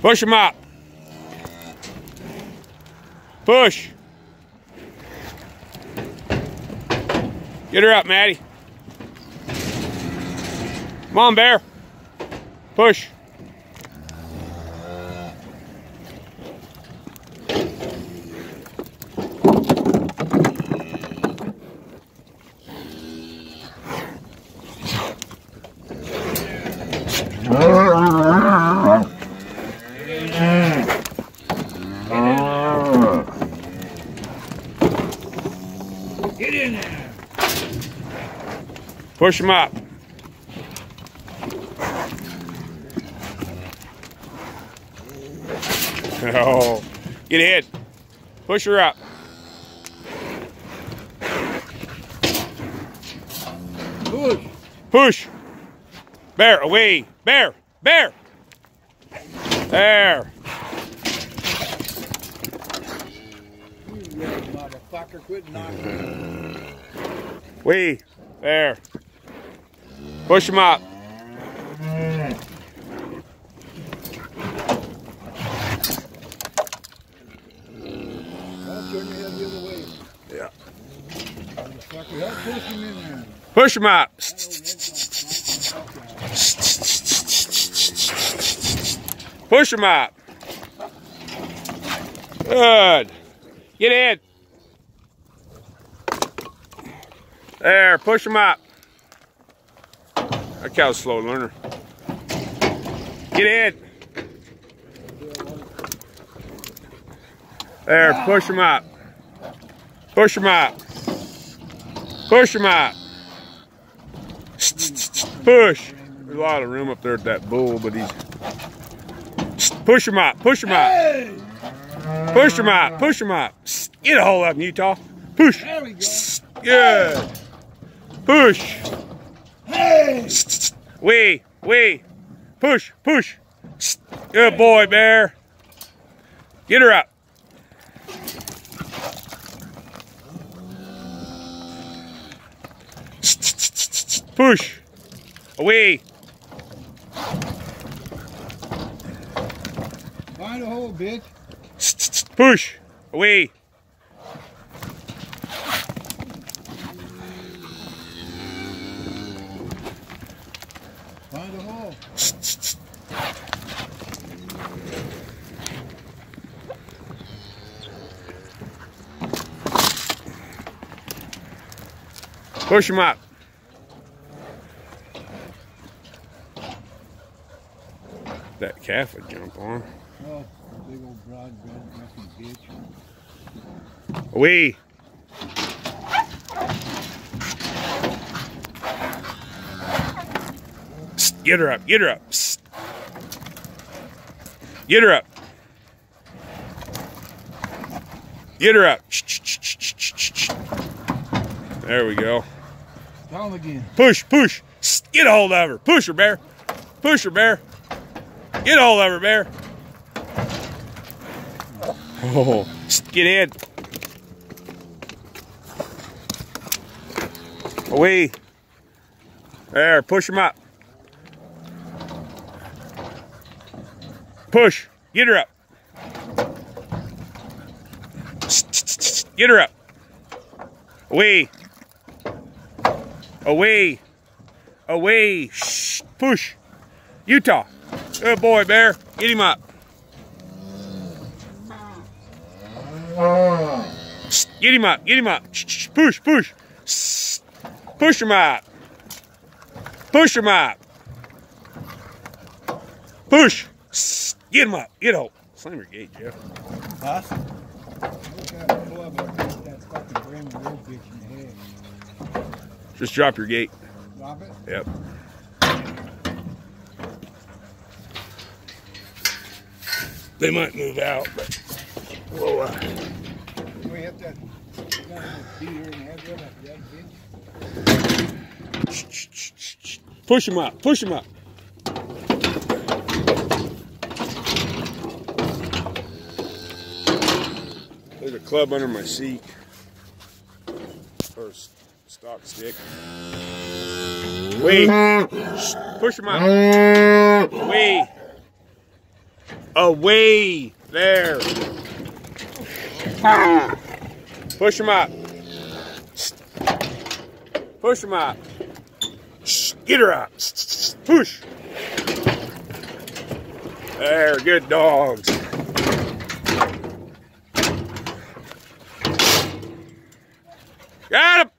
Push him up. Push. Get her up, Mattie. Come on, Bear. Push. In there. Push him up. Oh, get ahead. Push her up. Push. Push. Bear, away. Bear, bear. There. Motherfucker, quit knocking. Wee. There. Push him up. I'll turn your head the other way. Yeah. Motherfucker, push him in. Push him up. Push him up. Good. Get in. There, push him up. That cow's slow learner. Get in. There, push him up. Push him up. Push him up. Push. There's a lot of room up there at that bull, but he's. Push him up. Push him up. Push him up. Push him up. Get a hold of him, Utah. Push. There we go. Good. Push. Hey! Wee. Wee. Push. Push. Good boy, Bear. Get her up. Push. Away. Find a hole, bitch. Push. Away. Find a hole. Push him up. That calf would jump on. Oh, big old broad fucking bitch. Away. Get her up. Get her up. Get her up. Get her up. There we go. Down again. Push, push. Get a hold of her. Push her, bear. Push her, bear. Get a hold of her, bear. Oh, get in. Away. There, push him up. Push. Get her up. Get her up. Away. Away. Away. Shh. Push. Utah. Good boy, Bear. Get him up. Get him up. Get him up. Push, push. Push him up. Push him up. Push. Get him up. Get out. Slam your gate, Jeff. Huh? Look at that club up there with that fucking brand new road bitch in the head. Just drop your gate. Drop it. Yep. They might move out, but we'll, uh, hit that. you got him beat her in the head with that dead bitch. push him up. Push him up. There's a club under my seat. Or stock stick. Wait. Push him up. Wait. Away. There. Push them up. Push them up. Get her up. Push. There, good dogs. Got him.